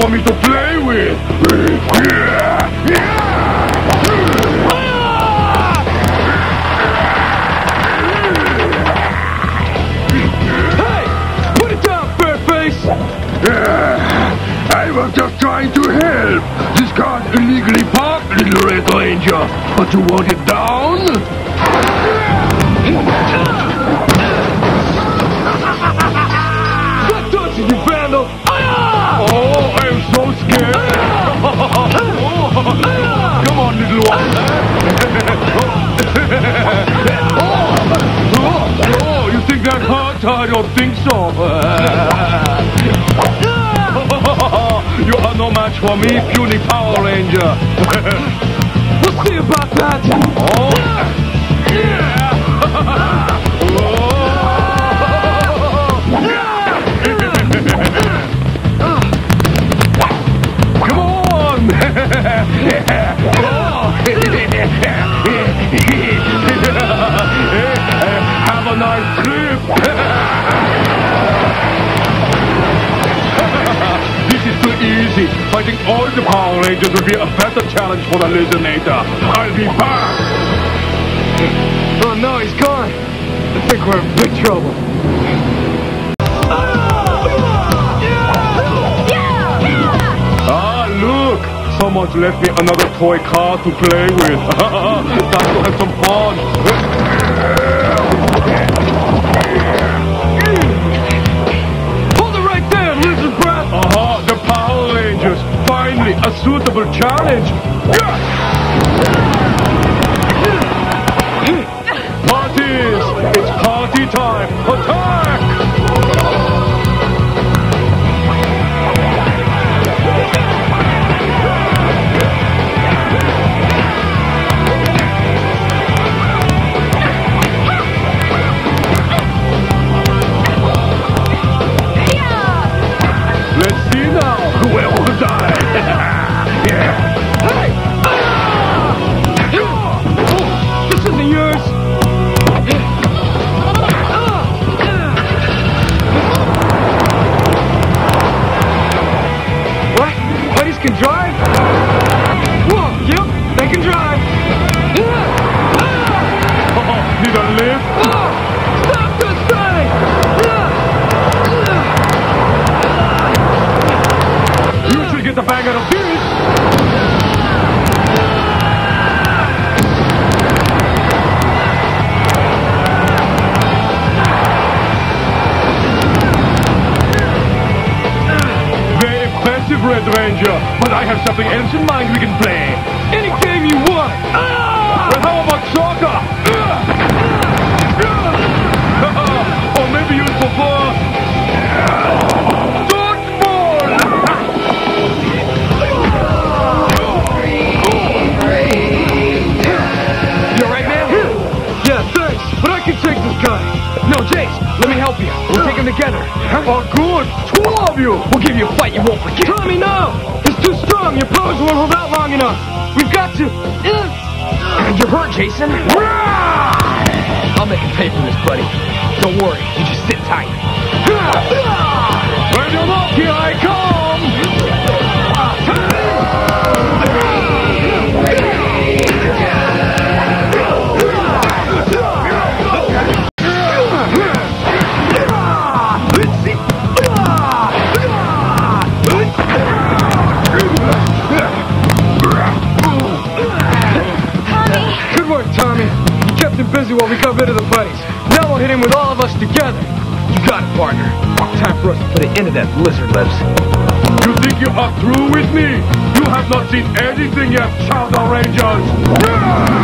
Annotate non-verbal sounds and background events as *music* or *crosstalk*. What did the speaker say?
for me to play with. Hey! Put it down, Fairface! I was just trying to help. This car's illegally parked, little Red Ranger. But you want it down? I don't think so. you are no match for me, puny Power Ranger. *laughs* We'll see about that! Oh, *laughs* Come on! *laughs* too. Fighting all the Power Rangers will be a better challenge for the Lizzinator. I'll be back! Oh no, he's gone! I think we're in big trouble. Ah, look! Someone's left me another toy car to play with. *laughs* Time to have some Finally, a suitable challenge! Parties! It's party time! Drive? Whoa, yep, they can drive! Oh, need a lift? Stop thing! You should get the bang out of this! Red Ranger. But I have something else in mind we can play. Any game you want! Ah! Well, how about soccer? or maybe you'll prefer dodgeball. You alright, man? Yeah, thanks, but I can take this guy. No, Jace, let me help you. We'll take him together. Oh, good. You. We'll give you a fight you won't forget. Tommy, no! It's too strong. Your powers won't hold out long enough. We've got to. You're hurt, Jason. I'll busy while we rid of the buddies. Now we'll hit him with all of us together. You got it, partner. Time for us to put an end to that lizard lips. You think you are through with me? You have not seen anything yet, Shadow Rangers.